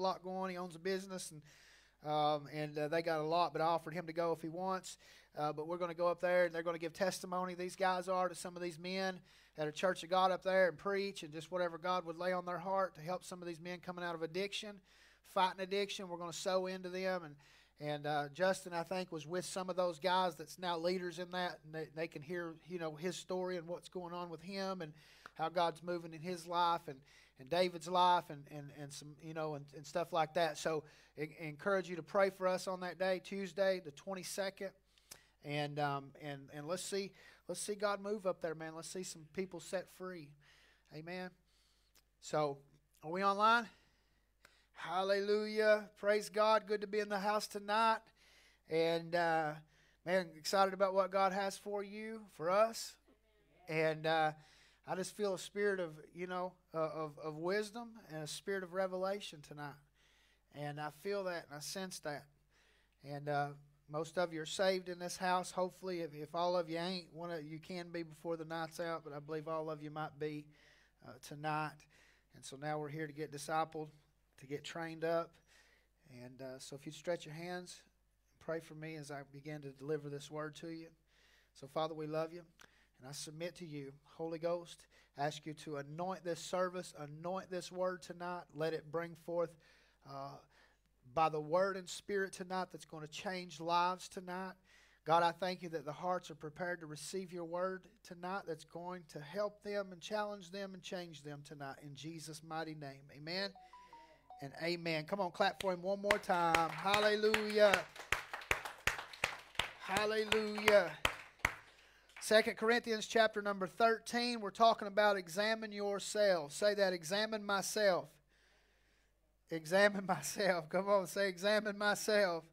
awful lot going. He owns a business, and um, and uh, they got a lot. But I offered him to go if he wants. Uh, but we're going to go up there, and they're going to give testimony. These guys are to some of these men at a church of God up there and preach, and just whatever God would lay on their heart to help some of these men coming out of addiction, fighting addiction. We're going to sow into them and. And uh, Justin, I think, was with some of those guys that's now leaders in that, and they, they can hear, you know, his story and what's going on with him, and how God's moving in his life, and, and David's life, and, and, and some, you know, and, and stuff like that. So, I, I encourage you to pray for us on that day, Tuesday, the twenty second, and um, and and let's see, let's see God move up there, man. Let's see some people set free, Amen. So, are we online? Hallelujah. Praise God. Good to be in the house tonight. And, uh, man, excited about what God has for you, for us. And uh, I just feel a spirit of, you know, uh, of, of wisdom and a spirit of revelation tonight. And I feel that and I sense that. And uh, most of you are saved in this house. Hopefully, if, if all of you ain't, one of you can be before the night's out, but I believe all of you might be uh, tonight. And so now we're here to get discipled to get trained up. And uh, so if you stretch your hands, pray for me as I begin to deliver this word to you. So, Father, we love you. And I submit to you, Holy Ghost, ask you to anoint this service, anoint this word tonight. Let it bring forth uh, by the word and spirit tonight that's going to change lives tonight. God, I thank you that the hearts are prepared to receive your word tonight that's going to help them and challenge them and change them tonight. In Jesus' mighty name. Amen and amen. Come on, clap for him one more time. Hallelujah. Hallelujah. Second Corinthians chapter number 13, we're talking about examine yourself. Say that, examine myself. Examine myself. Come on, say examine myself.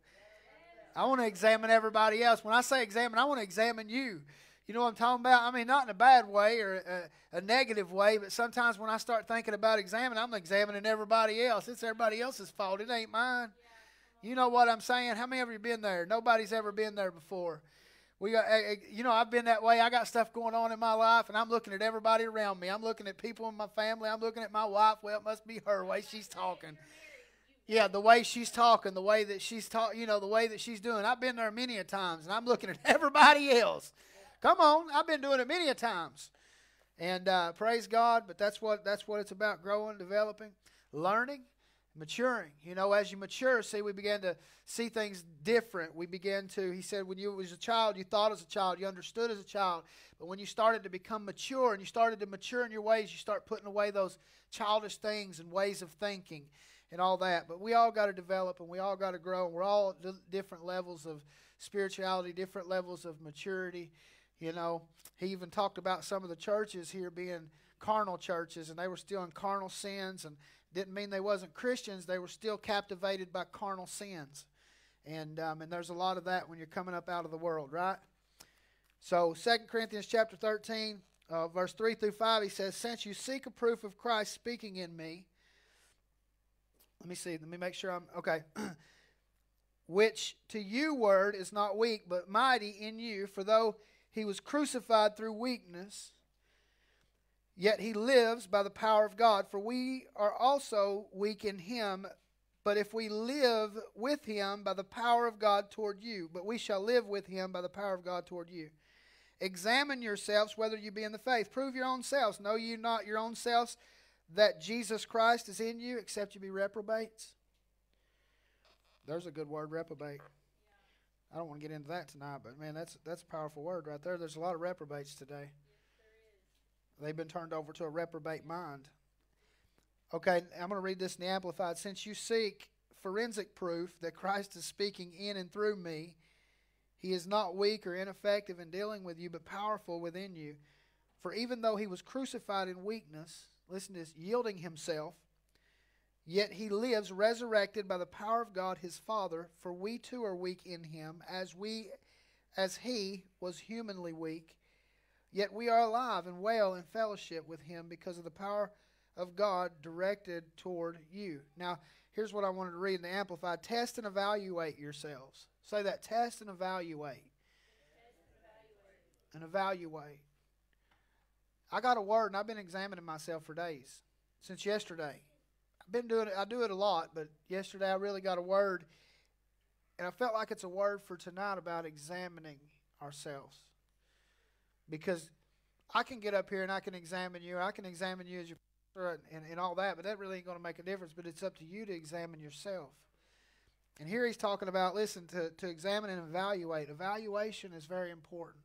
I want to examine everybody else. When I say examine, I want to examine you. You know what I'm talking about? I mean, not in a bad way or a, a, negative way, but sometimes when I start thinking about examining, I'm examining everybody else. It's everybody else's fault. It ain't mine. You know what I'm saying? How many of you been there? Nobody's ever been there before. We got, you know, I've been that way. I got stuff going on in my life, and I'm looking at everybody around me. I'm looking at people in my family. I'm looking at my wife. Well, it must be her way she's talking. Yeah, the way she's talking, the way that she's talking, you know, the way that she's doing. I've been there many a times, and I'm looking at everybody else. Come on, I've been doing it many a times, and uh, praise God. But that's what that's what it's about: growing, developing, learning, maturing. You know, as you mature, see, we began to see things different. We began to. He said, when you was a child, you thought as a child, you understood as a child. But when you started to become mature and you started to mature in your ways, you start putting away those childish things and ways of thinking and all that. But we all got to develop and we all got to grow. And we're all different levels of spirituality, different levels of maturity. You know, he even talked about some of the churches here being carnal churches, and they were still in carnal sins, and didn't mean they wasn't Christians. They were still captivated by carnal sins, and um, and there's a lot of that when you're coming up out of the world, right? So, Second Corinthians chapter thirteen, uh, verse three through five, he says, "Since you seek a proof of Christ speaking in me." Let me see. Let me make sure I'm okay. Which to you word is not weak, but mighty in you. For though he was crucified through weakness, yet he lives by the power of God. For we are also weak in him, but if we live with him by the power of God toward you, but we shall live with him by the power of God toward you. Examine yourselves whether you be in the faith. Prove your own selves. Know you not your own selves that Jesus Christ is in you, except you be reprobates? There's a good word, reprobate. I don't want to get into that tonight, but man, that's that's a powerful word right there. There's a lot of reprobates today. They've been turned over to a reprobate mind. Okay, I'm going to read this in the Amplified. Since you seek forensic proof that Christ is speaking in and through me, he is not weak or ineffective in dealing with you, but powerful within you. For even though he was crucified in weakness, listen to this, yielding himself, Yet he lives resurrected by the power of God his Father, for we too are weak in him, as we as he was humanly weak. Yet we are alive and well in fellowship with him because of the power of God directed toward you. Now, here's what I wanted to read in the Amplified Test and evaluate yourselves. Say that test and evaluate. And evaluate. I got a word, and I've been examining myself for days, since yesterday. I've been doing it. I do it a lot, but yesterday I really got a word, and I felt like it's a word for tonight about examining ourselves. Because I can get up here and I can examine you. I can examine you as your and, and, and all that, but that really ain't going to make a difference. But it's up to you to examine yourself. And here he's talking about, listen, to, to examine and evaluate. Evaluation is very important.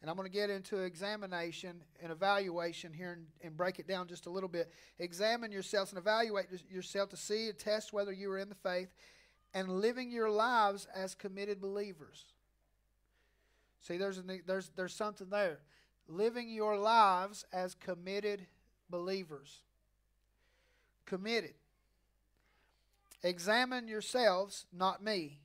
And I'm going to get into examination and evaluation here and, and, break it down just a little bit. Examine yourselves and evaluate yourself to see and test whether you are in the faith and living your lives as committed believers. See, there's, a, there's, there's something there. Living your lives as committed believers. Committed. Examine yourselves, not me.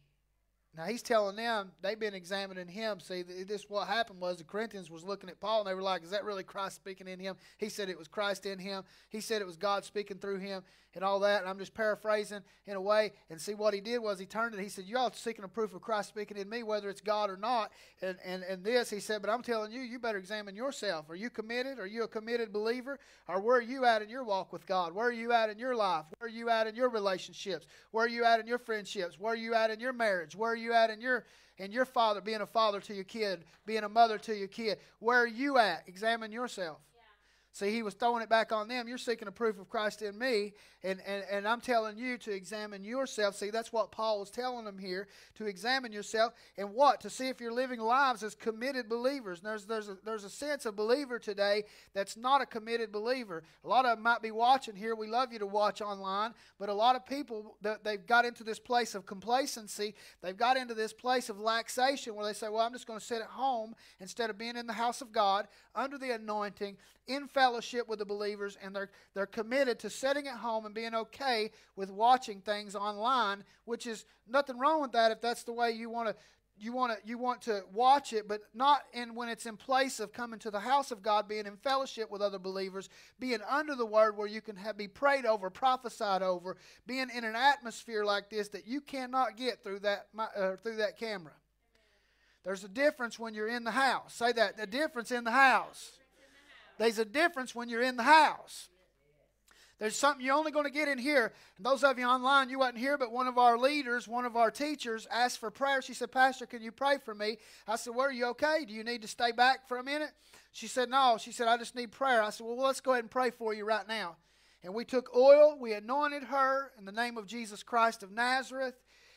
Now he's telling them they've been examining him. See, this what happened was the Corinthians was looking at Paul and they were like, "Is that really Christ speaking in him?" He said it was Christ in him. He said it was God speaking through him and all that. And I'm just paraphrasing in a way. And see what he did was he turned it. He said, "You all seeking a proof of Christ speaking in me, whether it's God or not." And and and this he said, "But I'm telling you, you better examine yourself. Are you committed? Are you a committed believer? Or where are you at in your walk with God? Where are you at in your life? Where are you at in your relationships? Where are you at in your friendships? Where are you at in your marriage? Where are you at in your and your father being a father to your kid, being a mother to your kid. Where are you at? Examine yourself. See, he was throwing it back on them. You're seeking a proof of Christ in me, and, and, and I'm telling you to examine yourself. See, that's what Paul was telling them here to examine yourself and what? To see if you're living lives as committed believers. And there's, there's, a, there's a sense of believer today that's not a committed believer. A lot of them might be watching here. We love you to watch online, but a lot of people, they've got into this place of complacency. They've got into this place of laxation where they say, well, I'm just going to sit at home instead of being in the house of God under the anointing in fellowship with the believers and they're, they're committed to sitting at home and being okay with watching things online, which is nothing wrong with that if that's the way you want to. You want to you want to watch it, but not in when it's in place of coming to the house of God, being in fellowship with other believers, being under the Word where you can have, be prayed over, prophesied over, being in an atmosphere like this that you cannot get through that uh, through that camera. There's a difference when you're in the house. Say that the difference in the house. There's a difference when you're in the house. There's something you're only going to get in here. And those of you online, you wasn't here, but one of our leaders, one of our teachers, asked for prayer. She said, Pastor, can you pray for me? I said, Well, are you okay? Do you need to stay back for a minute? She said, No. She said, I just need prayer. I said, Well, let's go ahead and pray for you right now. And we took oil, we anointed her in the name of Jesus Christ of Nazareth.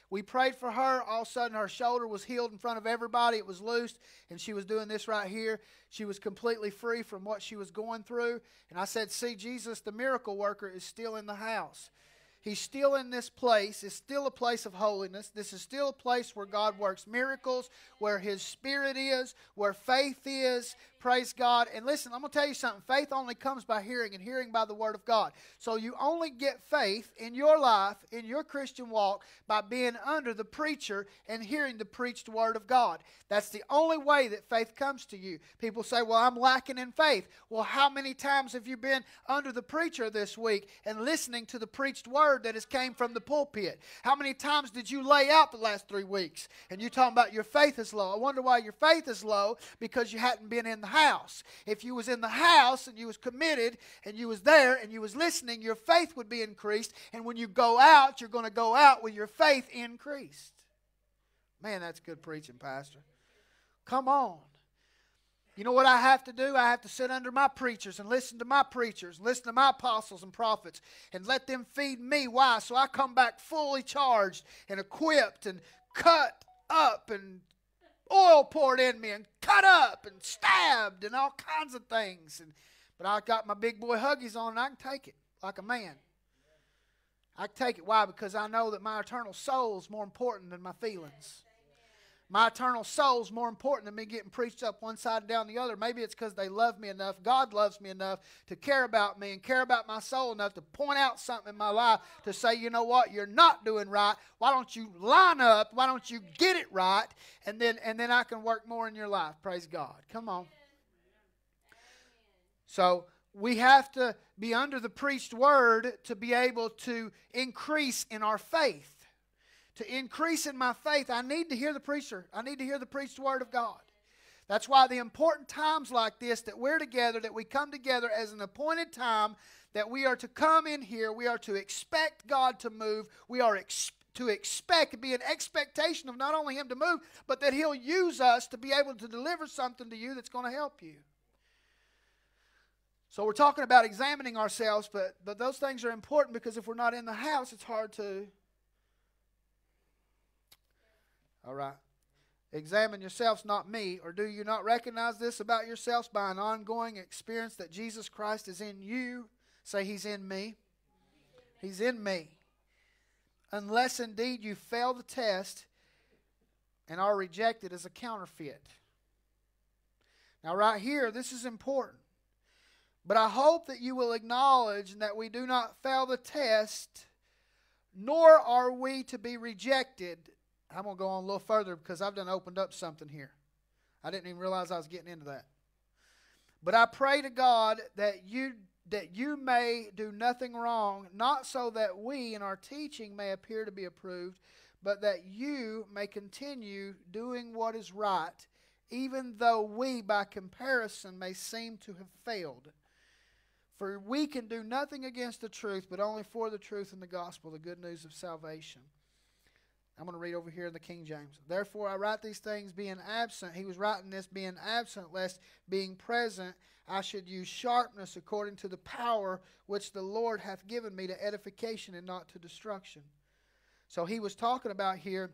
We prayed for her. All of a sudden, her shoulder was healed in front of everybody. It was loosed, and she was doing this right here. She was completely free from what she was going through. And I said, See, Jesus, the miracle worker, is still in the house. He's still in this place. It's still a place of holiness. This is still a place where God works miracles, where His Spirit is, where faith is, Praise God. And listen, I'm going to tell you something. Faith only comes by hearing, and hearing by the Word of God. So you only get faith in your life, in your Christian walk, by being under the preacher and hearing the preached Word of God. That's the only way that faith comes to you. People say, Well, I'm lacking in faith. Well, how many times have you been under the preacher this week and listening to the preached Word that has came from the pulpit? How many times did you lay out the last three weeks and you're talking about your faith is low? I wonder why your faith is low because you hadn't been in the house. If you was in the house and you was committed and you was there and you was listening, your faith would be increased. And when you go out, you're going to go out with your faith increased. Man, that's good preaching, Pastor. Come on. You know what I have to do? I have to sit under my preachers and listen to my preachers, listen to my apostles and prophets, and let them feed me. Why? So I come back fully charged and equipped and cut up and oil poured in me and cut up and stabbed and all kinds of things. And, but I got my big boy huggies on and I can take it like a man. I can take it. Why? Because I know that my eternal soul is more important than my feelings. My eternal soul is more important than me getting preached up one side and down the other. Maybe it's because they love me enough, God loves me enough to care about me and care about my soul enough to point out something in my life to say, you know what, you're not doing right. Why don't you line up? Why don't you get it right? And then and then I can work more in your life. Praise God. Come on. So we have to be under the preached word to be able to increase in our faith to increase in my faith, I need to hear the preacher. I need to hear the preached word of God. That's why the important times like this that we're together, that we come together as an appointed time, that we are to come in here, we are to expect God to move, we are ex- to expect, be an expectation of not only Him to move, but that He'll use us to be able to deliver something to you that's going to help you. So we're talking about examining ourselves, but, but those things are important because if we're not in the house, it's hard to. All right. Examine yourselves, not me. Or do you not recognize this about yourselves by an ongoing experience that Jesus Christ is in you? Say, He's in me. He's in me. Unless indeed you fail the test and are rejected as a counterfeit. Now, right here, this is important. But I hope that you will acknowledge that we do not fail the test, nor are we to be rejected I'm going to go on a little further because I've done opened up something here. I didn't even realize I was getting into that. But I pray to God that you that you may do nothing wrong, not so that we in our teaching may appear to be approved, but that you may continue doing what is right, even though we by comparison may seem to have failed. For we can do nothing against the truth, but only for the truth and the gospel, the good news of salvation. I'm going to read over here in the King James. Therefore, I write these things being absent. He was writing this being absent, lest being present I should use sharpness according to the power which the Lord hath given me to edification and not to destruction. So he was talking about here,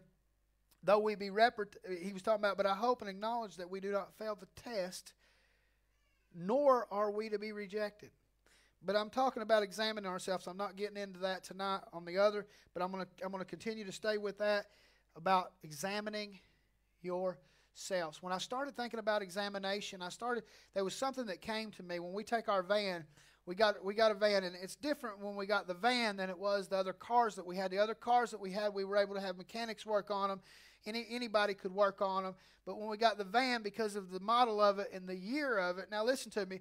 though we be repert, he was talking about, but I hope and acknowledge that we do not fail the test, nor are we to be rejected. But I'm talking about examining ourselves. I'm not getting into that tonight on the other, but I'm going to I'm going to continue to stay with that about examining yourselves. When I started thinking about examination, I started there was something that came to me when we take our van. We got we got a van, and it's different when we got the van than it was the other cars that we had. The other cars that we had, we were able to have mechanics work on them. Any, anybody could work on them. But when we got the van, because of the model of it and the year of it, now listen to me,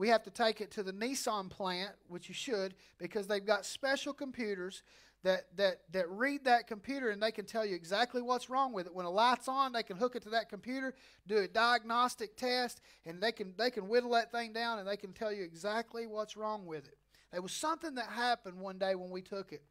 we have to take it to the Nissan plant, which you should, because they've got special computers that, that, that read that computer and they can tell you exactly what's wrong with it. When a light's on, they can hook it to that computer, do a diagnostic test, and they can, they can whittle that thing down and they can tell you exactly what's wrong with it. There was something that happened one day when we took it.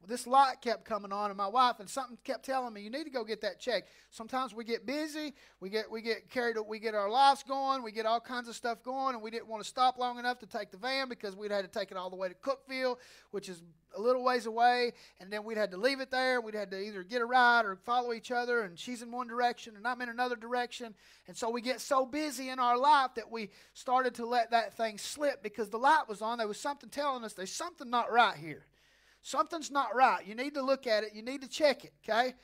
Well, this light kept coming on, and my wife and something kept telling me, "You need to go get that checked." Sometimes we get busy, we get we get carried, we get our lives going, we get all kinds of stuff going, and we didn't want to stop long enough to take the van because we'd had to take it all the way to Cookeville, which is a little ways away, and then we'd had to leave it there. We'd had to either get a ride or follow each other, and she's in one direction and I'm in another direction, and so we get so busy in our life that we started to let that thing slip because the light was on. There was something telling us there's something not right here. Something's not right. You need to look at it. You need to check it, okay?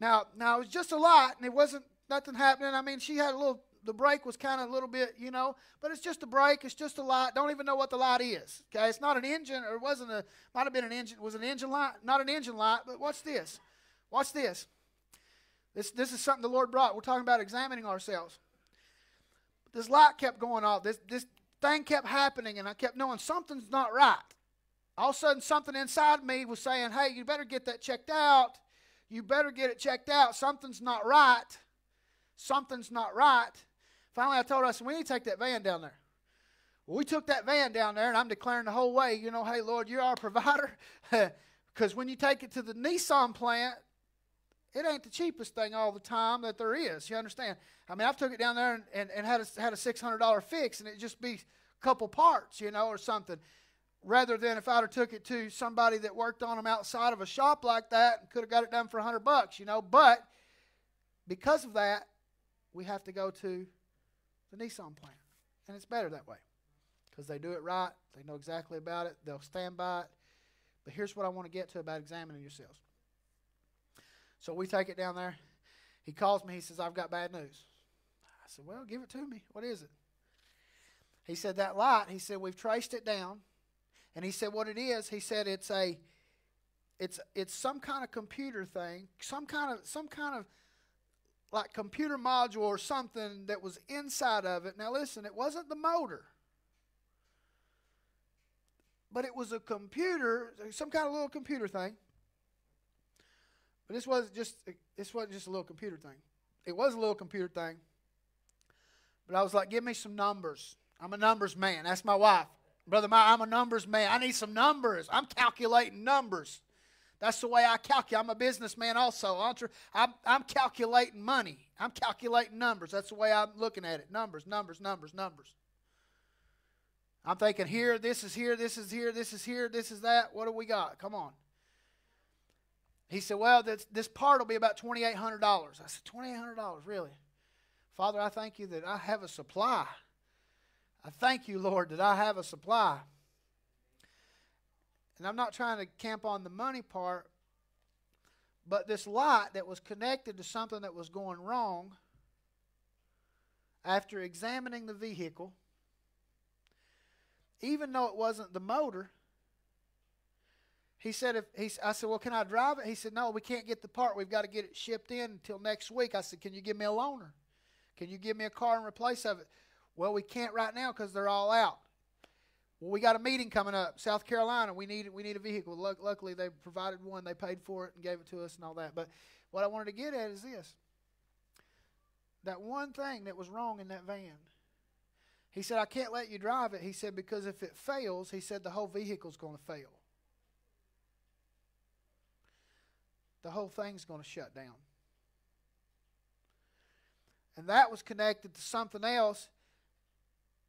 Now, now it was just a light, and it wasn't nothing happening. I mean, she had a little, the brake was kind of a little bit, you know, but it's just a brake. It's just a light. Don't even know what the light is, okay? It's not an engine, or it wasn't a, might have been an engine. Was an engine light? Not an engine light, but watch this. Watch this. This, this is something the Lord brought. We're talking about examining ourselves. This light kept going off. This, this thing kept happening, and I kept knowing something's not right. All of a sudden, something inside me was saying, hey, you better get that checked out. You better get it checked out. Something's not right. Something's not right. Finally, I told us we need to take that van down there. We took that van down there, and I'm declaring the whole way, you know, hey, Lord, you're our provider. Because when you take it to the Nissan plant, it ain't the cheapest thing all the time that there is. You understand? I mean, I've took it down there and, and, and had a, had a $600 fix, and it just be a couple parts, you know, or something rather than if I'd have took it to somebody that worked on them outside of a shop like that and could have got it done for a hundred bucks, you know. But because of that, we have to go to the Nissan plant, and it's better that way because they do it right. They know exactly about it. They'll stand by it. But here's what I want to get to about examining yourselves. So we take it down there. He calls me. He says, "I've got bad news." I said, "Well, give it to me. What is it?" He said, "That light." He said, "We've traced it down." And he said, what it is, he said it's a, it's it's some kind of computer thing, some kind of some kind of like computer module or something that was inside of it. Now listen, it wasn't the motor. But it was a computer, some kind of little computer thing. But this wasn't just this wasn't just a little computer thing. It was a little computer thing. But I was like, give me some numbers. I'm a numbers man. That's my wife. Brother, my, I'm a numbers man. I need some numbers. I'm calculating numbers. That's the way I calculate. I'm a businessman also. I'm, I'm calculating money. I'm calculating numbers. That's the way I'm looking at it. Numbers, numbers, numbers, numbers. I'm thinking here, this is here, this is here, this is here, this is that. What do we got? Come on. He said, Well, this, this part will be about $2,800. I said, $2,800, really? Father, I thank you that I have a supply. I thank you, Lord, that I have a supply. And I'm not trying to camp on the money part, but this light that was connected to something that was going wrong, after examining the vehicle, even though it wasn't the motor, he said, if he, I said, well, can I drive it? He said, no, we can't get the part. We've got to get it shipped in until next week. I said, can you give me a loaner? Can you give me a car in replace of it? Well, we can't right now because they're all out. Well, we got a meeting coming up, South Carolina. We need we need a vehicle. Luckily, they provided one. They paid for it and gave it to us and all that. But what I wanted to get at is this: that one thing that was wrong in that van. He said, "I can't let you drive it." He said, "Because if it fails, he said the whole vehicle's going to fail. The whole thing's going to shut down." And that was connected to something else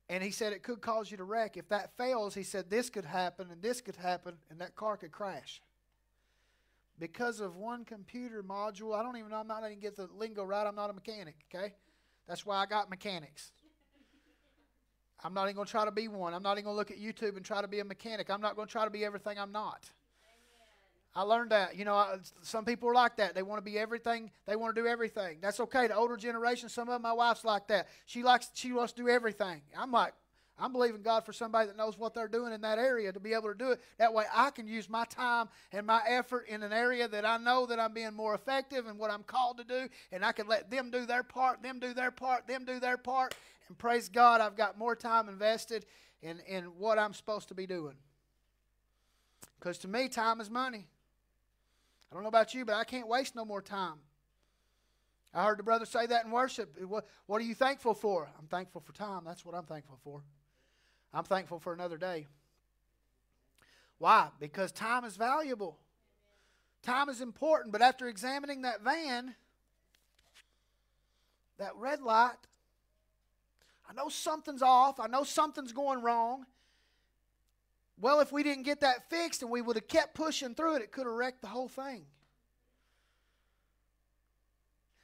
and he said it could cause you to wreck. If that fails, he said this could happen and this could happen and that car could crash. Because of one computer module, I don't even know, I'm not even get the lingo right. I'm not a mechanic, okay? That's why I got mechanics. I'm not even going to try to be one. I'm not even going to look at YouTube and try to be a mechanic. I'm not going to try to be everything I'm not. I learned that. You know, some people are like that. They want to be everything. They want to do everything. That's okay. The older generation, some of my wife's like that. She likes. She wants to do everything. I'm like, I'm believing God for somebody that knows what they're doing in that area to be able to do it. That way, I can use my time and my effort in an area that I know that I'm being more effective in what I'm called to do, and I can let them do their part, them do their part, them do their part, and praise God, I've got more time invested in in what I'm supposed to be doing. Because to me, time is money. I don't know about you, but I can't waste no more time. I heard the brother say that in worship. What, what are you thankful for? I'm thankful for time. That's what I'm thankful for. I'm thankful for another day. Why? Because time is valuable. Time is important. But after examining that van, that red light, I know something's off. I know something's going wrong. Well, if we didn't get that fixed and we would have kept pushing through it, it could have wrecked the whole thing.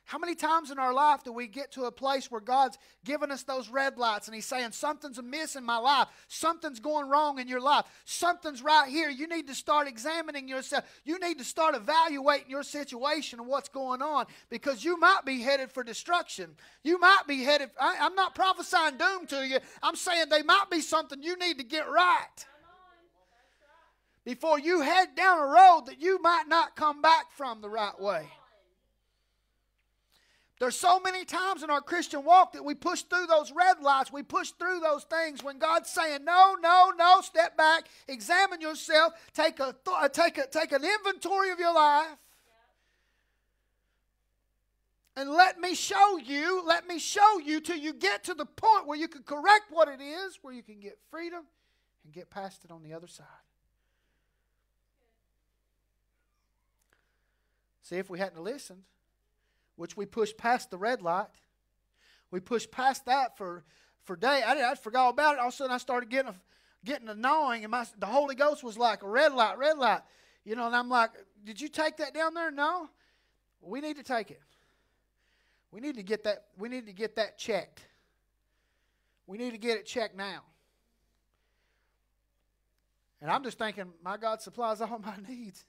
How many times in our life do we get to a place where God's given us those red lights and He's saying, Something's amiss in my life. Something's going wrong in your life. Something's right here. You need to start examining yourself. You need to start evaluating your situation and what's going on because you might be headed for destruction. You might be headed, I, I'm not prophesying doom to you. I'm saying they might be something you need to get right before you head down a road that you might not come back from the right way. There's so many times in our Christian walk that we push through those red lights, we push through those things when God's saying, "No, no, no, step back, examine yourself, take a th- uh, take a take an inventory of your life." And let me show you, let me show you till you get to the point where you can correct what it is, where you can get freedom and get past it on the other side. See, if we hadn't listened, which we pushed past the red light. We pushed past that for for day. I, I forgot about it. All of a sudden, I started getting a, getting a gnawing, and my the Holy Ghost was like red light, red light. You know, and I'm like, "Did you take that down there?" No. We need to take it. We need to get that. We need to get that checked. We need to get it checked now. And I'm just thinking, my God supplies all my needs.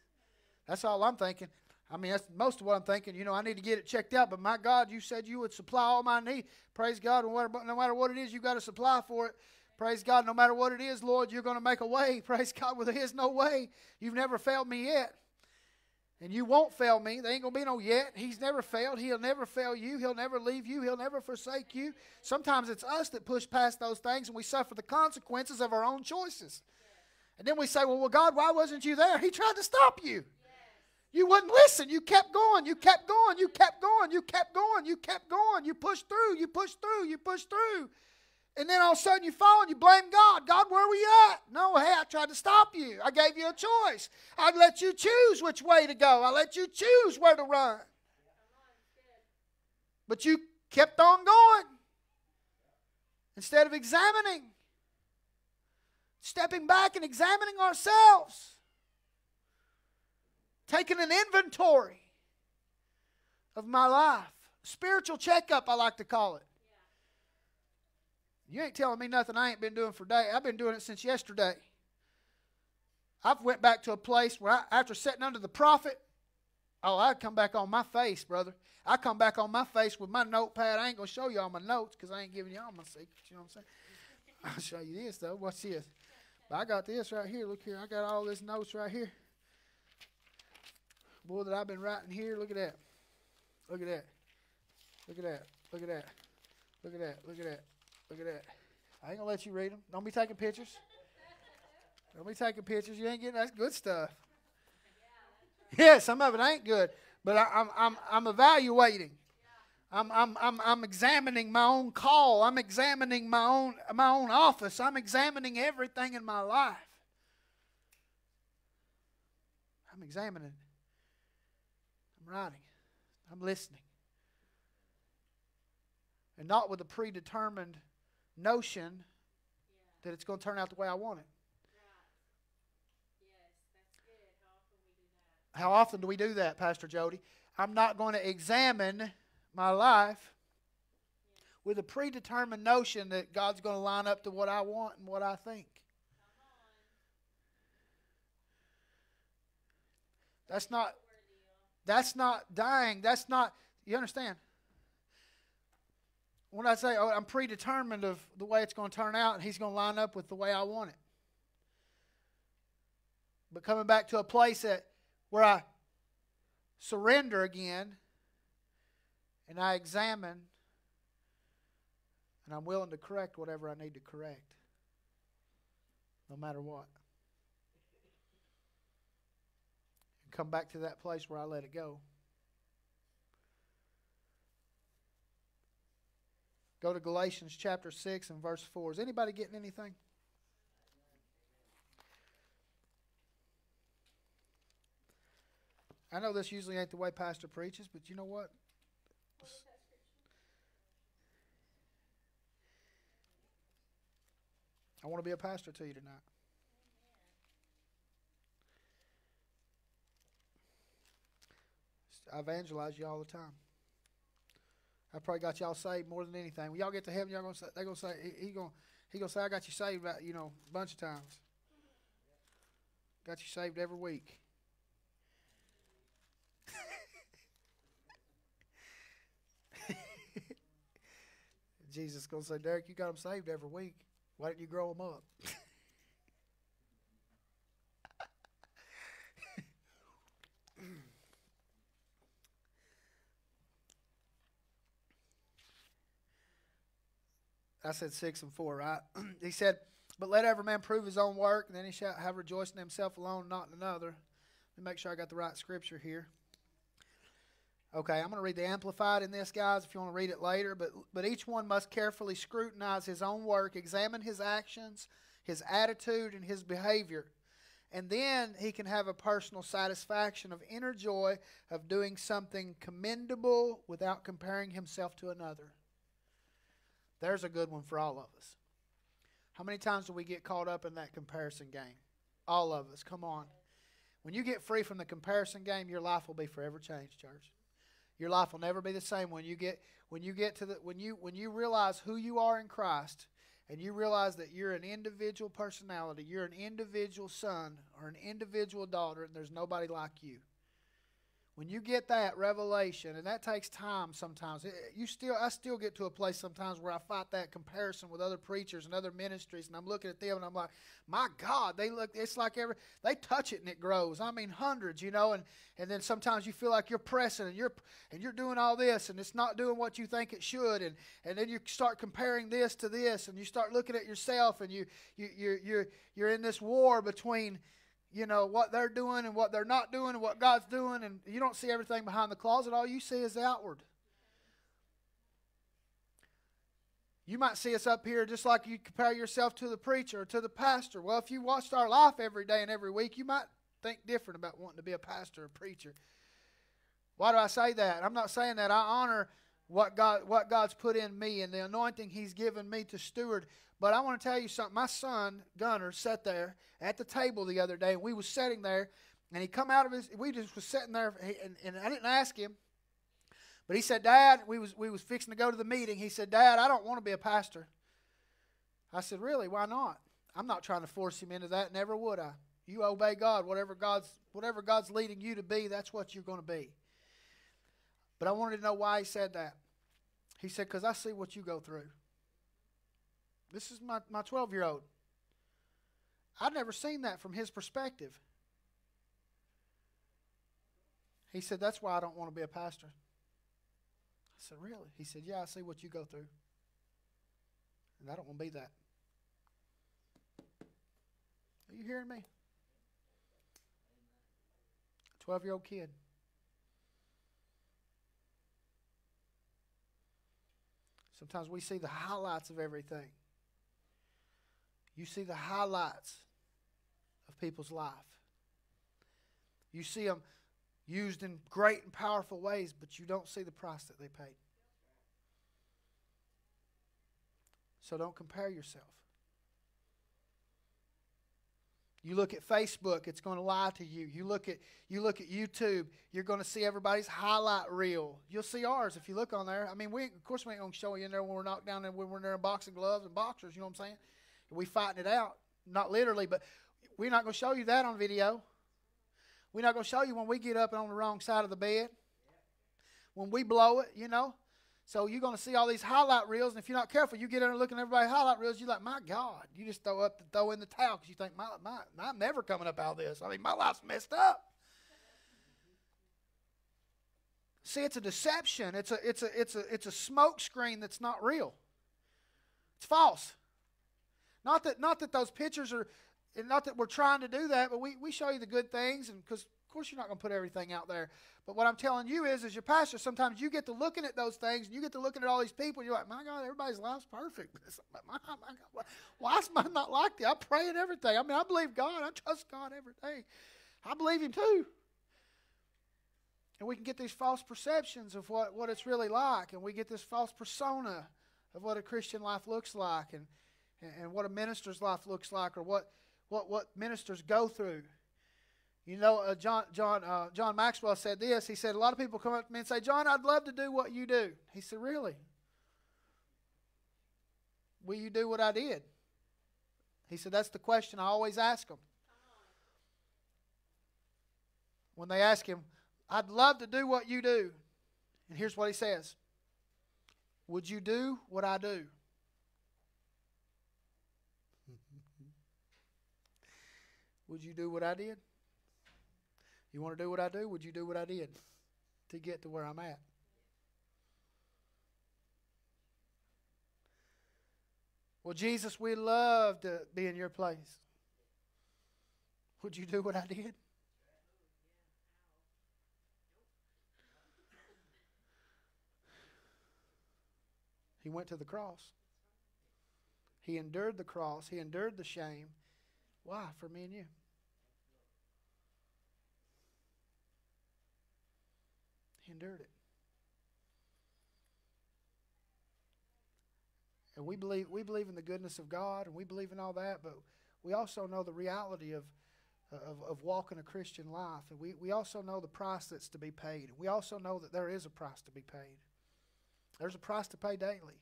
That's all I'm thinking. I mean, that's most of what I'm thinking. You know, I need to get it checked out. But my God, you said you would supply all my need. Praise God. No matter what it is, you got to supply for it. Praise God. No matter what it is, Lord, you're going to make a way. Praise God. Where there is no way, you've never failed me yet. And you won't fail me. There ain't going to be no yet. He's never failed. He'll never fail you. He'll never leave you. He'll never forsake you. Sometimes it's us that push past those things and we suffer the consequences of our own choices. And then we say, well, well, God, why wasn't you there? He tried to stop you. You wouldn't listen. You kept going. You kept going. You kept going. You kept going. You kept going. You pushed through. You pushed through. You pushed through. And then all of a sudden you fall and you blame God. God, where were you at? No, hey, I tried to stop you. I gave you a choice. I'd let you choose which way to go. I let you choose where to run. But you kept on going instead of examining, stepping back and examining ourselves, taking an inventory of my life. Spiritual checkup, I like to call it. You ain't telling me nothing I ain't been doing for days. I've been doing it since yesterday. I've went back to a place where I, after sitting under the prophet, oh, I'd come back on my face, brother. I come back on my face with my notepad. I ain't gonna show you all my notes because I ain't giving you all my secrets. You know what I'm saying? I'll show you this though. What's this? But I got this right here. Look here. I got all this notes right here. Boy, that I've been writing here. Look at that. Look at that. Look at that. Look at that. Look at that. Look at that. Look at that. I ain't gonna let you read them. Don't be taking pictures. Don't be taking pictures. You ain't getting that's good stuff. Yeah, some of it ain't good, but I, I'm I'm I'm evaluating. I'm, I'm, I'm, I'm examining my own call. I'm examining my own, my own office. I'm examining everything in my life. I'm examining. I'm writing. I'm listening. And not with a predetermined notion that it's going to turn out the way I want it. How often do we do that, Pastor Jody? I'm not going to examine my life with a predetermined notion that God's going to line up to what I want and what I think. That's not that's not dying. That's not you understand? when I say oh, I'm predetermined of the way it's going to turn out, and He's going to line up with the way I want it. But coming back to a place that where I surrender again, and I examine, and I'm willing to correct whatever I need to correct, no matter what. And come back to that place where I let it go. Go to Galatians chapter 6 and verse 4. Is anybody getting anything? I know this usually ain't the way Pastor preaches, but you know what? I want to be a pastor to you tonight. I evangelize you all the time. I probably got y'all saved more than anything. When y'all get to heaven, y'all gonna say they gonna say he, he gonna he gonna say I got you saved, you know, a bunch of times. Got you saved every week. Jesus gonna say, Derek, you got them saved every week. Why didn't you grow them up? I said six and four, right? he said, But let every man prove his own work, and then he shall have rejoiced in himself alone, not in another. Let me make sure I got the right scripture here. Okay, I'm going to read the Amplified in this, guys, if you want to read it later. But, but each one must carefully scrutinize his own work, examine his actions, his attitude, and his behavior. And then he can have a personal satisfaction of inner joy of doing something commendable without comparing himself to another. There's a good one for all of us. How many times do we get caught up in that comparison game? All of us. Come on. When you get free from the comparison game, your life will be forever changed, church. Your life will never be the same when you get when you get to the when you when you realize who you are in Christ and you realize that you're an individual personality, you're an individual son or an individual daughter and there's nobody like you. When you get that revelation, and that takes time sometimes, you still I still get to a place sometimes where I fight that comparison with other preachers and other ministries, and I'm looking at them and I'm like, my God, they look. It's like every they touch it and it grows. I mean, hundreds, you know, and and then sometimes you feel like you're pressing and you're and you're doing all this and it's not doing what you think it should, and and then you start comparing this to this, and you start looking at yourself, and you you you're you're, you're in this war between you know, what they're doing and what they're not doing and what God's doing, and you don't see everything behind the closet. All you see is the outward. You might see us up here just like you compare yourself to the preacher or to the pastor. Well, if you watched our life every day and every week, you might think different about wanting to be a pastor or preacher. Why do I say that? I'm not saying that. I honor what God what God's put in me and the anointing He's given me to steward. But I want to tell you something. My son Gunner sat there at the table the other day, we was sitting there, and he come out of his. We just was sitting there, and, and I didn't ask him, but he said, "Dad, we was we was fixing to go to the meeting." He said, "Dad, I don't want to be a pastor." I said, "Really? Why not?" I'm not trying to force him into that. Never would I. You obey God. Whatever God's whatever God's leading you to be, that's what you're going to be. But I wanted to know why he said that. He said, Because I see what you go through. This is my, my 12 year old. I'd never seen that from his perspective. He said, That's why I don't want to be a pastor. I said, Really? He said, Yeah, I see what you go through. And I don't want to be that. Are you hearing me? 12 year old kid. Sometimes we see the highlights of everything. You see the highlights of people's life. You see them used in great and powerful ways, but you don't see the price that they paid. So don't compare yourself. You look at Facebook, it's going to lie to you. You look at you look at YouTube, you're going to see everybody's highlight reel. You'll see ours if you look on there. I mean, we of course we ain't going to show you in there when we're knocked down and when we're in there in boxing gloves and boxers. You know what I'm saying? We fighting it out, not literally, but we're not going to show you that on video. We're not going to show you when we get up and on the wrong side of the bed. When we blow it, you know. So you're going to see all these highlight reels, and if you're not careful, you get in there looking at everybody's highlight reels. You're like, my God! You just throw up, the, throw in the towel because you think, my, my, I'm never coming up out of this. I mean, my life's messed up. See, it's a deception. It's a, it's a, it's a, it's a smoke screen that's not real. It's false. Not that, not that those pictures are, not that we're trying to do that, but we, we show you the good things, and because of course, you're not going to put everything out there. But what I'm telling you is, as your pastor, sometimes you get to looking at those things and you get to looking at all these people, and you're like, my God, everybody's life's perfect. my, my God, why is mine not like that? I pray and everything. I mean, I believe God. I trust God every day. I believe Him too. And we can get these false perceptions of what, what it's really like, and we get this false persona of what a Christian life looks like and, and what a minister's life looks like or what, what, what ministers go through. You know, uh, John, John, uh, John Maxwell said this. He said, A lot of people come up to me and say, John, I'd love to do what you do. He said, Really? Will you do what I did? He said, That's the question I always ask them. When they ask him, I'd love to do what you do. And here's what he says Would you do what I do? Would you do what I did? You want to do what I do? Would you do what I did to get to where I'm at? Well, Jesus, we love to be in your place. Would you do what I did? He went to the cross. He endured the cross. He endured the shame. Why? For me and you. Endured it. And we believe we believe in the goodness of God and we believe in all that, but we also know the reality of of, of walking a Christian life. And we, we also know the price that's to be paid. We also know that there is a price to be paid. There's a price to pay daily.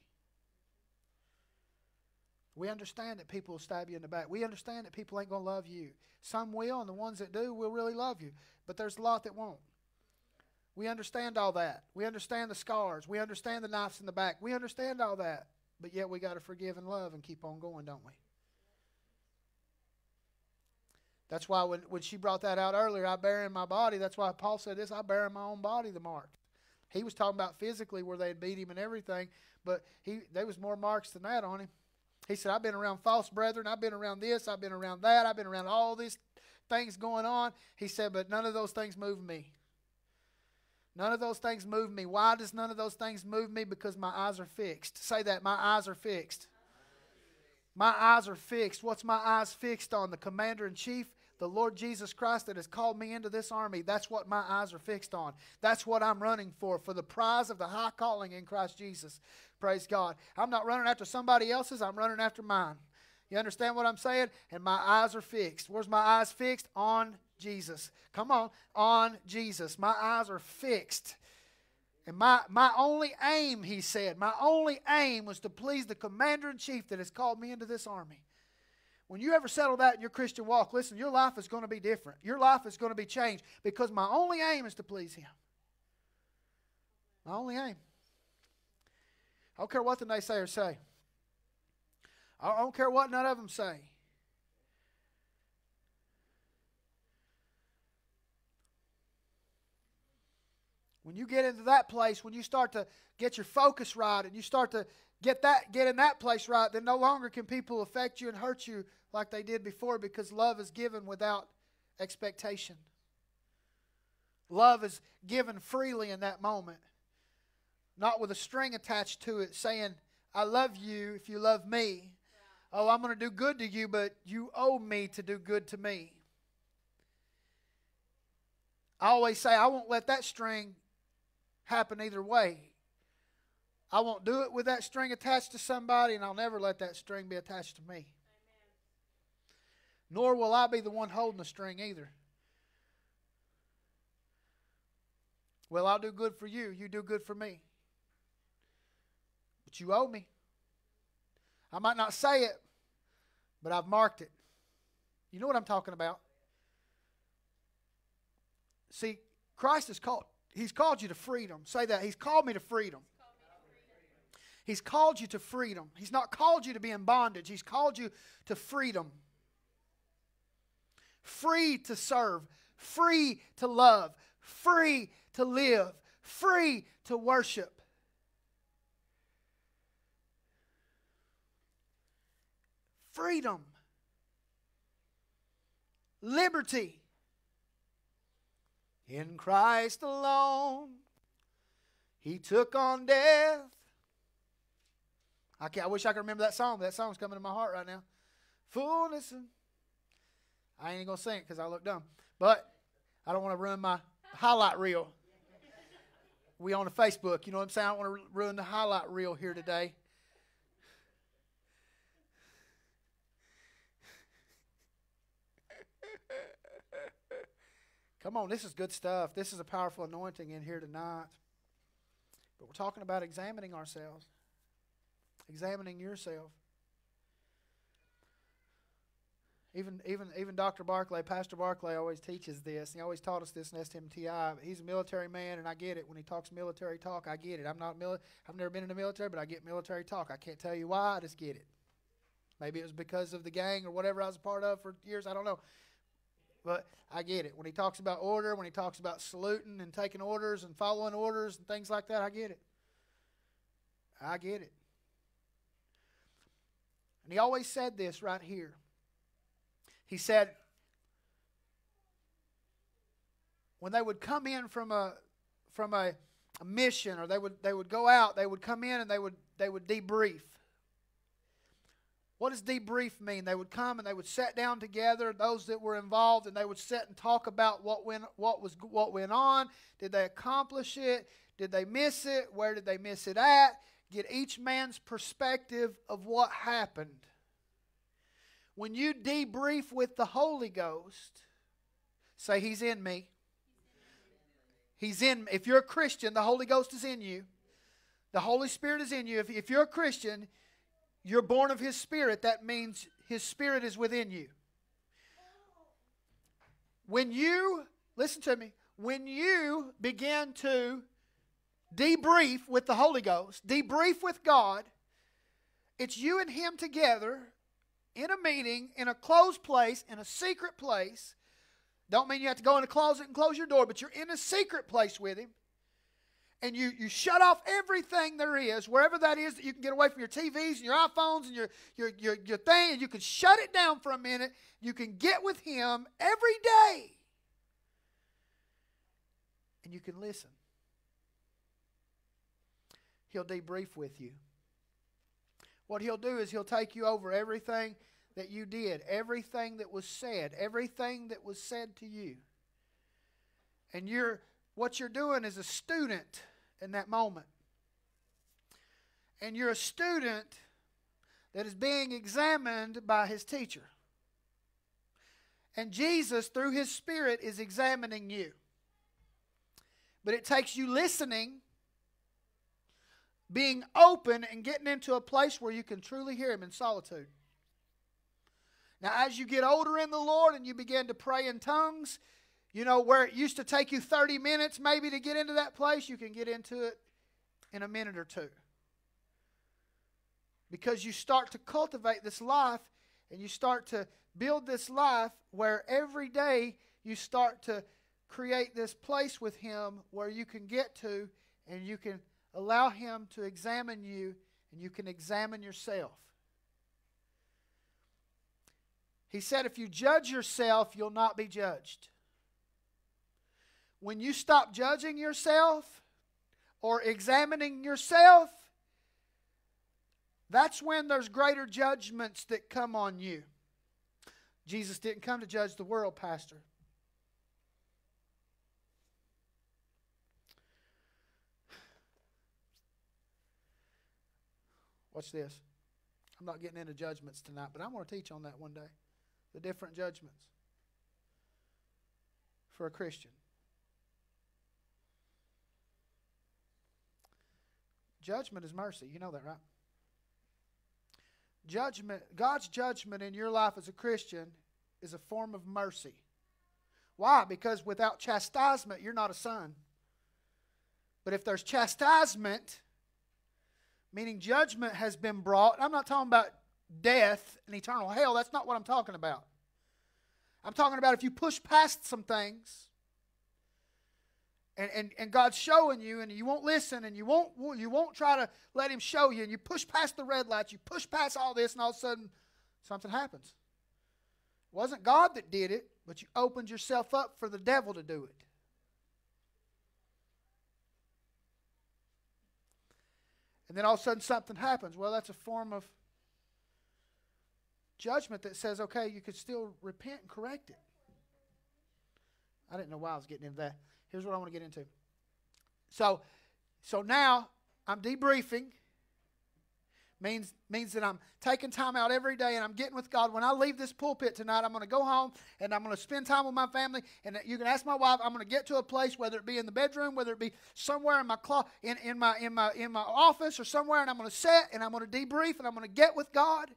We understand that people will stab you in the back. We understand that people ain't going to love you. Some will, and the ones that do will really love you. But there's a lot that won't. We understand all that. We understand the scars. We understand the knives in the back. We understand all that. But yet we got to forgive and love and keep on going, don't we? That's why when, when she brought that out earlier, I bear in my body. That's why Paul said this I bear in my own body the mark. He was talking about physically where they had beat him and everything, but he there was more marks than that on him. He said, I've been around false brethren. I've been around this. I've been around that. I've been around all these things going on. He said, but none of those things move me. None of those things move me. Why does none of those things move me? Because my eyes are fixed. Say that. My eyes are fixed. My eyes are fixed. What's my eyes fixed on? The commander in chief, the Lord Jesus Christ that has called me into this army. That's what my eyes are fixed on. That's what I'm running for, for the prize of the high calling in Christ Jesus. Praise God. I'm not running after somebody else's, I'm running after mine. You understand what I'm saying? And my eyes are fixed. Where's my eyes fixed? On Jesus. Come on, on Jesus. My eyes are fixed. And my, my only aim, he said, my only aim was to please the commander in chief that has called me into this army. When you ever settle that in your Christian walk, listen, your life is going to be different. Your life is going to be changed because my only aim is to please him. My only aim. I don't care what the naysayers say. I don't care what none of them say. You get into that place, when you start to get your focus right and you start to get that get in that place right, then no longer can people affect you and hurt you like they did before because love is given without expectation. Love is given freely in that moment, not with a string attached to it saying, I love you if you love me. Oh, I'm going to do good to you, but you owe me to do good to me. I always say, I won't let that string happen either way. I won't do it with that string attached to somebody, and I'll never let that string be attached to me. Amen. Nor will I be the one holding the string either. Well, I'll do good for you. You do good for me. But you owe me. I might not say it, but I've marked it. You know what I'm talking about. See, Christ is called He's called you to freedom. Say that. He's called me to freedom. He's called you to freedom. He's not called you to be in bondage. He's called you to freedom. Free to serve, free to love, free to live, free to worship. Freedom, liberty. In Christ alone, He took on death. I, I wish I could remember that song, that song's coming to my heart right now. Fullness. I ain't going to sing it because I look dumb. But I don't want to ruin my highlight reel. We on the Facebook, you know what I'm saying? I don't want to ruin the highlight reel here today. Come on, this is good stuff. This is a powerful anointing in here tonight. But we're talking about examining ourselves, examining yourself. Even, even, even Dr. Barclay, Pastor Barclay always teaches this. He always taught us this in SMTI. He's a military man, and I get it. When he talks military talk, I get it. I'm not mili- I've never been in the military, but I get military talk. I can't tell you why. I just get it. Maybe it was because of the gang or whatever I was a part of for years. I don't know. But I get it. When he talks about order, when he talks about saluting and taking orders and following orders and things like that, I get it. I get it. And he always said this right here. He said, when they would come in from a from a, a mission or they would they would go out, they would come in and they would they would debrief. What does debrief mean? They would come and they would sit down together, those that were involved, and they would sit and talk about what went, what was, what went on. Did they accomplish it? Did they miss it? Where did they miss it at? Get each man's perspective of what happened. When you debrief with the Holy Ghost, say, He's in me. He's in. If you're a Christian, the Holy Ghost is in you. The Holy Spirit is in you. If, if you're a Christian, you're born of His Spirit. That means His Spirit is within you. When you, listen to me, when you begin to debrief with the Holy Ghost, debrief with God, it's you and Him together in a meeting, in a closed place, in a secret place. Don't mean you have to go in a closet and close your door, but you're in a secret place with Him and you, you shut off everything there is, wherever that is that you can get away from your TVs and your iPhones and your, your, your, your thing, and you can shut it down for a minute. You can get with Him every day. And you can listen. he'll debrief with you. What he'll do is he'll take you over everything that you did, everything that was said, everything that was said to you. And you're what you're doing is a student in that moment. And you're a student that is being examined by his teacher. And Jesus, through his Spirit, is examining you. But it takes you listening, being open, and getting into a place where you can truly hear him in solitude. Now, as you get older in the Lord and you begin to pray in tongues, you know, where it used to take you 30 minutes maybe to get into that place, you can get into it in a minute or two. Because you start to cultivate this life and you start to build this life where every day you start to create this place with Him where you can get to and you can allow Him to examine you and you can examine yourself. He said, if you judge yourself, you'll not be judged. When you stop judging yourself or examining yourself, that's when there's greater judgments that come on you. Jesus didn't come to judge the world, Pastor. Watch this. I'm not getting into judgments tonight, but I'm going to teach on that one day. The different judgments for a Christian. Judgment is mercy. You know that, right? Judgment, God's judgment in your life as a Christian is a form of mercy. Why? Because without chastisement, you're not a son. But if there's chastisement, meaning judgment has been brought, I'm not talking about death and eternal hell. That's not what I'm talking about. I'm talking about if you push past some things and, and, and God's showing you and you won't listen and you won't you won't try to let him show you and you push past the red lights, you push past all this and all of a sudden something happens. It wasn't God that did it, but you opened yourself up for the devil to do it. And then all of a sudden something happens. Well, that's a form of judgment that says, okay, you could still repent and correct it. I didn't know why I was getting into that. Here's what I want to get into. So, so now I'm debriefing. Means, means that I'm taking time out every day and I'm getting with God. When I leave this pulpit tonight, I'm going to go home and I'm going to spend time with my family. And you can ask my wife. I'm going to get to a place, whether it be in the bedroom, whether it be somewhere in my clo- in, in my in my in my office or somewhere, and I'm going to sit and I'm going to debrief and I'm going to get with God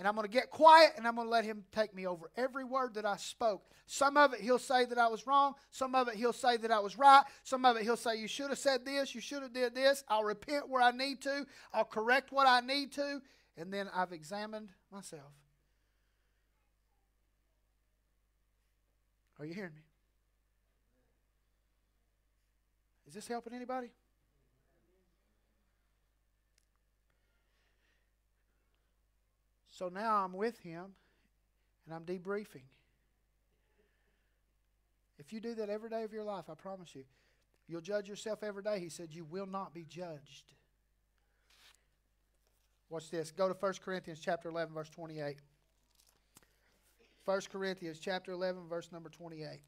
and I'm going to get quiet and I'm going to let him take me over every word that I spoke. Some of it he'll say that I was wrong. Some of it he'll say that I was right. Some of it he'll say you should have said this, you should have did this. I'll repent where I need to. I'll correct what I need to, and then I've examined myself. Are you hearing me? Is this helping anybody? So now I'm with him and I'm debriefing. If you do that every day of your life, I promise you, you'll judge yourself every day. He said, You will not be judged. Watch this. Go to 1 Corinthians chapter 11, verse 28. 1 Corinthians chapter 11, verse number 28.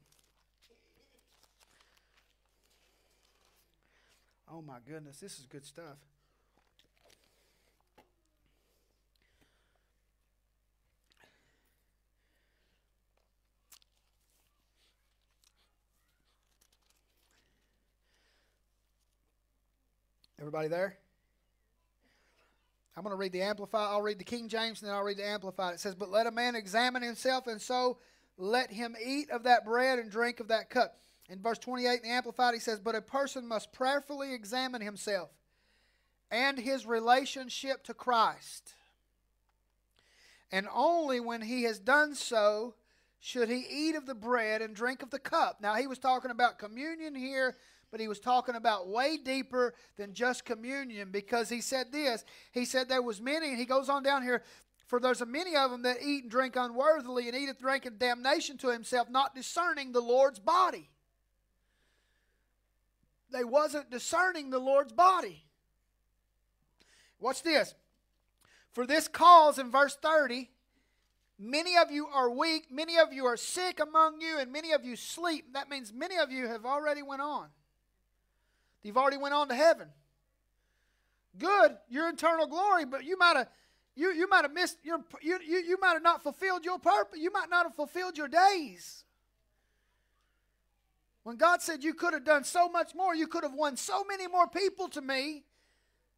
Oh my goodness, this is good stuff. Everybody there? I'm going to read the Amplified. I'll read the King James and then I'll read the Amplified. It says, But let a man examine himself, and so let him eat of that bread and drink of that cup. In verse 28 in the Amplified, he says, But a person must prayerfully examine himself and his relationship to Christ. And only when he has done so should he eat of the bread and drink of the cup. Now, he was talking about communion here but he was talking about way deeper than just communion because he said this. He said there was many, and he goes on down here, for there's a many of them that eat and drink unworthily and eateth drink in damnation to himself, not discerning the Lord's body. They wasn't discerning the Lord's body. Watch this. For this cause, in verse 30, many of you are weak, many of you are sick among you, and many of you sleep. That means many of you have already went on. You've already went on to heaven. Good, your eternal glory, but you might have you, you might have missed your you, you, you might have not fulfilled your purpose. You might not have fulfilled your days. When God said you could have done so much more, you could have won so many more people to me,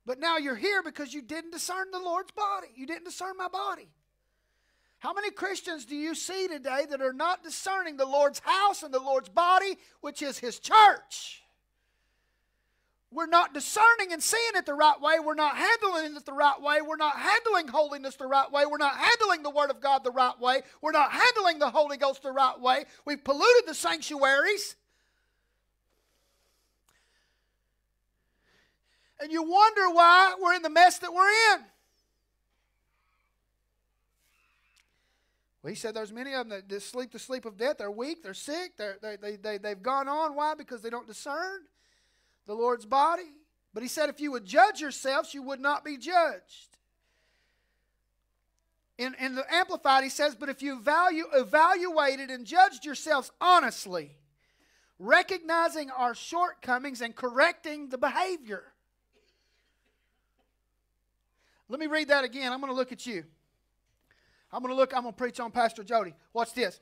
but now you're here because you didn't discern the Lord's body. You didn't discern my body. How many Christians do you see today that are not discerning the Lord's house and the Lord's body, which is His church? We're not discerning and seeing it the right way. We're not handling it the right way. We're not handling holiness the right way. We're not handling the Word of God the right way. We're not handling the Holy Ghost the right way. We've polluted the sanctuaries. And you wonder why we're in the mess that we're in. Well, he said there's many of them that sleep the sleep of death. They're weak, they're sick, they're, they, they, they, they've gone on. Why? Because they don't discern the Lord's body. But he said, if you would judge yourselves, you would not be judged. In, in the Amplified, he says, but if you value, evaluated and judged yourselves honestly, recognizing our shortcomings and correcting the behavior. Let me read that again. I'm going to look at you. I'm going to look, I'm going to preach on Pastor Jody. Watch this.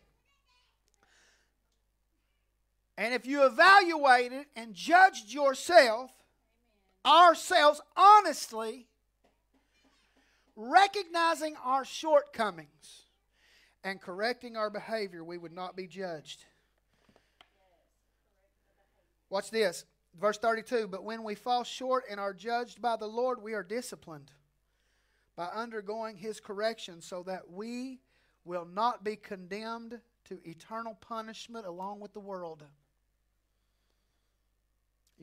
And if you evaluated and judged yourself, ourselves honestly, recognizing our shortcomings and correcting our behavior, we would not be judged. Watch this. Verse 32 But when we fall short and are judged by the Lord, we are disciplined by undergoing his correction so that we will not be condemned to eternal punishment along with the world.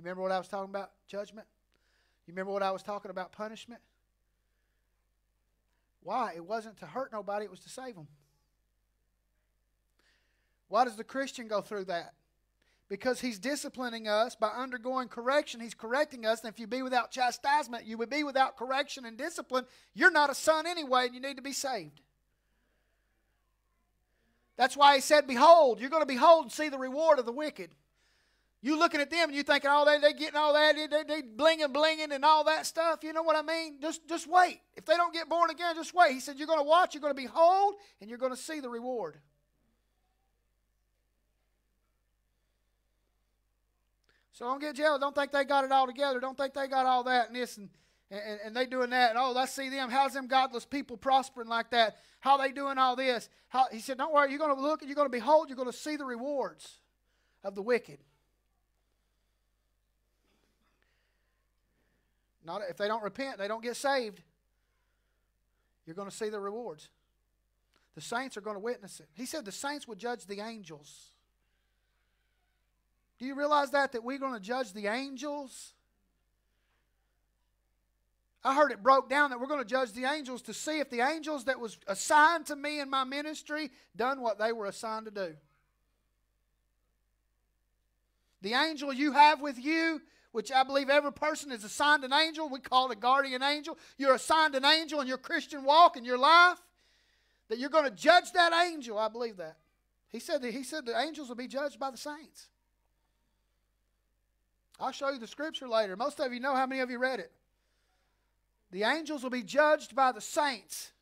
You remember what I was talking about? Judgment? You remember what I was talking about? Punishment? Why? It wasn't to hurt nobody, it was to save them. Why does the Christian go through that? Because he's disciplining us by undergoing correction. He's correcting us. And if you be without chastisement, you would be without correction and discipline. You're not a son anyway, and you need to be saved. That's why he said, Behold, you're going to behold and see the reward of the wicked. You looking at them and you thinking, oh, they they getting all that, they, they, they blinging, blinging, and all that stuff. You know what I mean? Just just wait. If they don't get born again, just wait. He said, you're going to watch, you're going to behold, and you're going to see the reward. So don't get jealous. Don't think they got it all together. Don't think they got all that and this and, and, and they doing that. And oh, let's see them. How's them godless people prospering like that? How they doing all this? How, he said, don't worry. You're going to look and you're going to behold. You're going to see the rewards of the wicked. Not if they don't repent, they don't get saved. You're going to see the rewards. The saints are going to witness it. He said the saints would judge the angels. Do you realize that that we're going to judge the angels? I heard it broke down that we're going to judge the angels to see if the angels that was assigned to me in my ministry done what they were assigned to do. The angel you have with you which I believe every person is assigned an angel. We call it a guardian angel. You're assigned an angel in your Christian walk in your life. That you're going to judge that angel. I believe that. He said that he said the angels will be judged by the saints. I'll show you the scripture later. Most of you know how many of you read it. The angels will be judged by the saints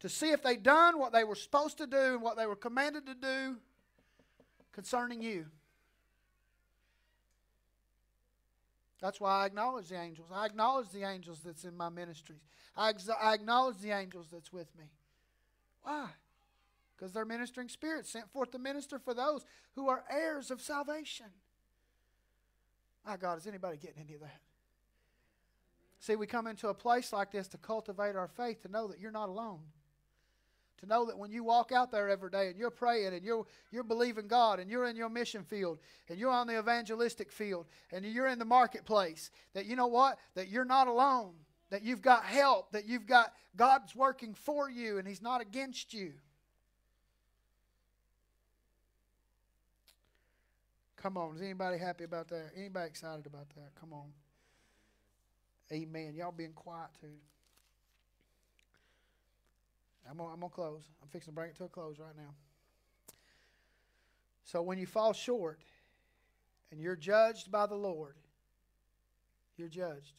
to see if they done what they were supposed to do and what they were commanded to do concerning you. That's why I acknowledge the angels. I acknowledge the angels that's in my ministries. I, ex- I acknowledge the angels that's with me. Why? Because they're ministering spirits sent forth to minister for those who are heirs of salvation. My God, is anybody getting any of that? See, we come into a place like this to cultivate our faith, to know that you're not alone. To know that when you walk out there every day and you're praying and you're, you're believing God and you're in your mission field and you're on the evangelistic field and you're in the marketplace, that you know what? That you're not alone. That you've got help. That you've got God's working for you and He's not against you. Come on. Is anybody happy about that? Anybody excited about that? Come on. Amen. Y'all being quiet too. I'm gonna, I'm gonna close. I'm fixing to bring it to a close right now. So when you fall short and you're judged by the Lord, you're judged.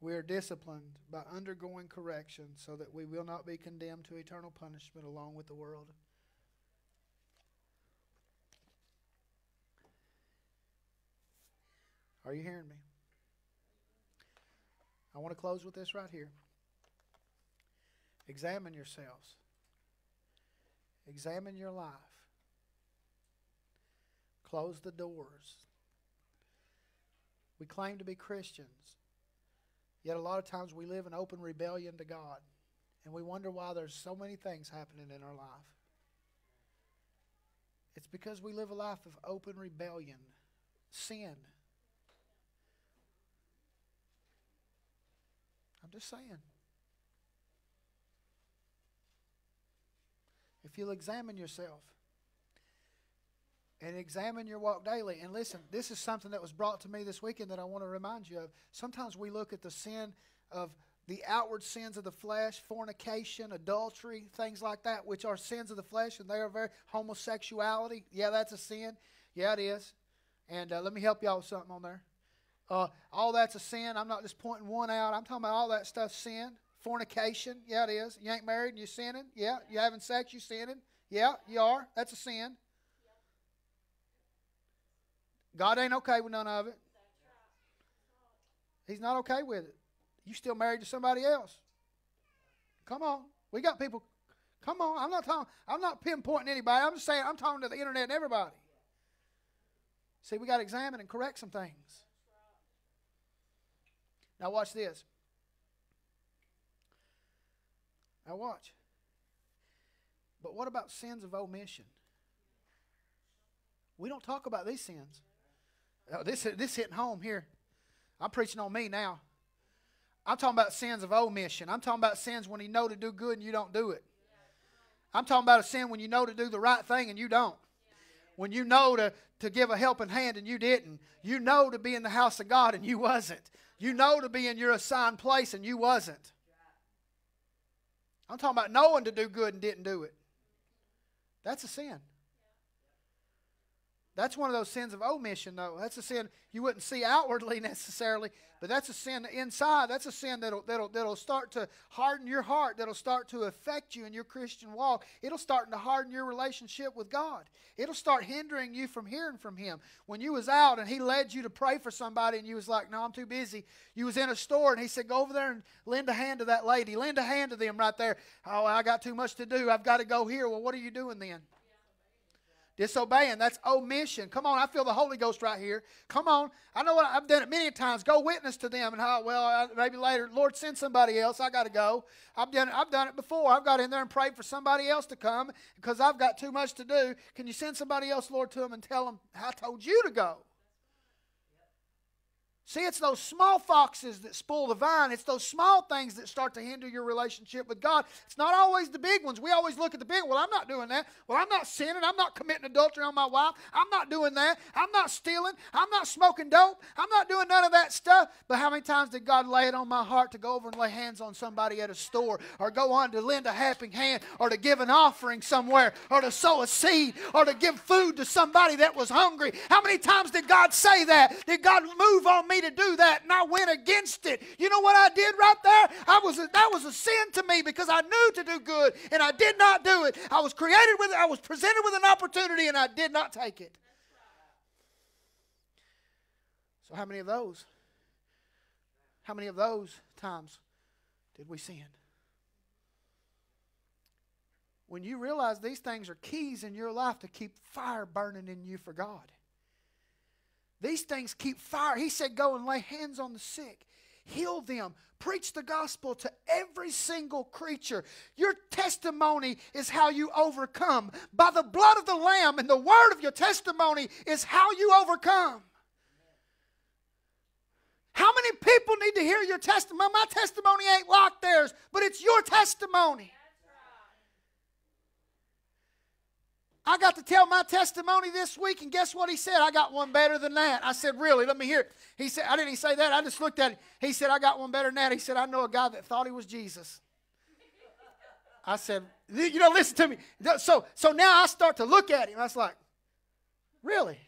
We are disciplined by undergoing correction so that we will not be condemned to eternal punishment along with the world. Are you hearing me? I want to close with this right here. Examine yourselves. Examine your life. Close the doors. We claim to be Christians, yet a lot of times we live in open rebellion to God, and we wonder why there's so many things happening in our life. It's because we live a life of open rebellion, sin. I'm just saying. If you'll examine yourself and examine your walk daily, and listen, this is something that was brought to me this weekend that I want to remind you of. Sometimes we look at the sin of the outward sins of the flesh, fornication, adultery, things like that, which are sins of the flesh, and they are very homosexuality. Yeah, that's a sin. Yeah, it is. And uh, let me help y'all with something on there. Uh, all that's a sin. I'm not just pointing one out. I'm talking about all that stuff sin. Fornication. Yeah, it is. You ain't married and you're sinning. Yeah. You having sex, you're sinning. Yeah, you are. That's a sin. God ain't okay with none of it. He's not okay with it. You still married to somebody else. Come on. We got people. Come on. I'm not talking. I'm not pinpointing anybody. I'm just saying I'm talking to the internet and everybody. See, we got to examine and correct some things. Now, watch this. Now, watch. But what about sins of omission? We don't talk about these sins. Oh, this, this hitting home here. I'm preaching on me now. I'm talking about sins of omission. I'm talking about sins when you know to do good and you don't do it. I'm talking about a sin when you know to do the right thing and you don't. When you know to, to give a helping hand and you didn't. You know to be in the house of God and you wasn't. You know to be in your assigned place and you wasn't. I'm talking about knowing to do good and didn't do it. That's a sin. That's one of those sins of omission, though. That's a sin you wouldn't see outwardly necessarily, but that's a sin inside. That's a sin that'll, that'll, that'll start to harden your heart, that'll start to affect you in your Christian walk. It'll start to harden your relationship with God. It'll start hindering you from hearing from Him. When you was out and He led you to pray for somebody and you was like, no, I'm too busy. You was in a store and He said, go over there and lend a hand to that lady. Lend a hand to them right there. Oh, I got too much to do. I've got to go here. Well, what are you doing then? Disobeying, that's omission. Come on, I feel the Holy Ghost right here. Come on. I know what I've done it many times. Go witness to them and how well maybe later, Lord, send somebody else. I got to go. I've done it, I've done it before. I've got in there and prayed for somebody else to come because I've got too much to do. Can you send somebody else, Lord, to them and tell them I told you to go? See, it's those small foxes that spoil the vine. It's those small things that start to hinder your relationship with God. It's not always the big ones. We always look at the big Well, I'm not doing that. Well, I'm not sinning. I'm not committing adultery on my wife. I'm not doing that. I'm not stealing. I'm not smoking dope. I'm not doing none of that stuff. But how many times did God lay it on my heart to go over and lay hands on somebody at a store or go on to lend a helping hand or to give an offering somewhere or to sow a seed or to give food to somebody that was hungry? How many times did God say that? Did God move on me to do that and I went against it. You know what I did right there? I was a, that was a sin to me because I knew to do good and I did not do it. I was created with it. I was presented with an opportunity and I did not take it. So how many of those? How many of those times did we sin? When you realize these things are keys in your life to keep fire burning in you for God. These things keep fire. He said, Go and lay hands on the sick, heal them, preach the gospel to every single creature. Your testimony is how you overcome. By the blood of the Lamb and the word of your testimony is how you overcome. How many people need to hear your testimony? My testimony ain't like theirs, but it's your testimony. I got to tell my testimony this week, and guess what he said? I got one better than that. I said, Really? Let me hear it. He said, I didn't say that. I just looked at it. He said, I got one better than that. He said, I know a guy that thought he was Jesus. I said, You know, listen to me. So, so now I start to look at him. I was like, Really?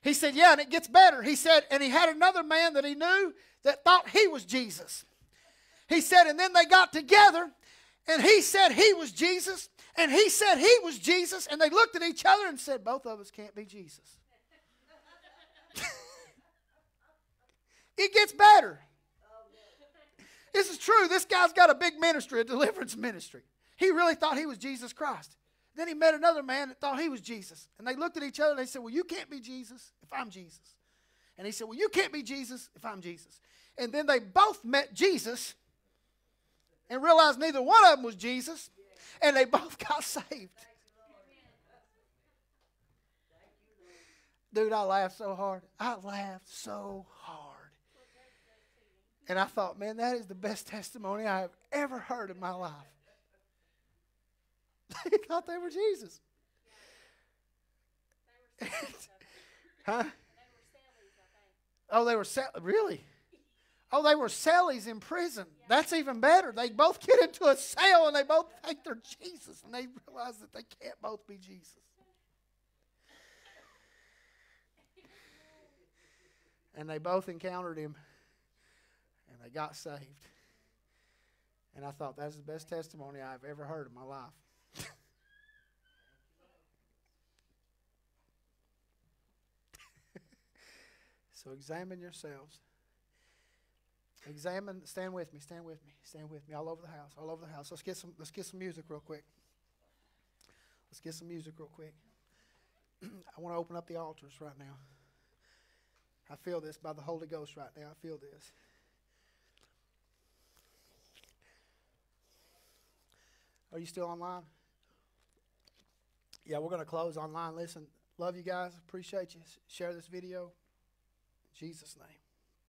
He said, Yeah, and it gets better. He said, and he had another man that he knew that thought he was Jesus. He said, and then they got together, and he said he was Jesus, and he said he was Jesus, and they looked at each other and said, Both of us can't be Jesus. it gets better. This is true. This guy's got a big ministry, a deliverance ministry. He really thought he was Jesus Christ. Then he met another man that thought he was Jesus. And they looked at each other and they said, Well, you can't be Jesus if I'm Jesus. And he said, Well, you can't be Jesus if I'm Jesus. And then they both met Jesus and realized neither one of them was Jesus. And they both got saved. Dude, I laughed so hard. I laughed so hard. And I thought, man, that is the best testimony I have ever heard in my life. They thought they were Jesus. huh? Oh, they were really? Oh, they were cellies in prison. That's even better. They both get into a cell and they both think they're Jesus, and they realize that they can't both be Jesus. And they both encountered him, and they got saved. And I thought that's the best testimony I've ever heard in my life. so examine yourselves. Examine, stand with me, stand with me, stand with me all over the house, all over the house. Let's get some let's get some music real quick. Let's get some music real quick. I want to open up the altars right now. I feel this by the Holy Ghost right now. I feel this. Are you still online? Yeah, we're going to close online. Listen, love you guys. Appreciate you. Share this video. In Jesus' name.